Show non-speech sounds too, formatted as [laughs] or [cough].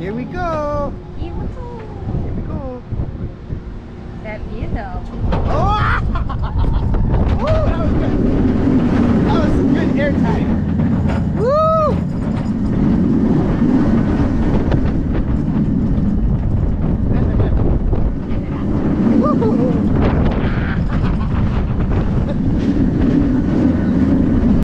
Here we go. Here we go. That view though. Oh! [laughs] Woo, that was good. That was some good air time. Woo! Woo!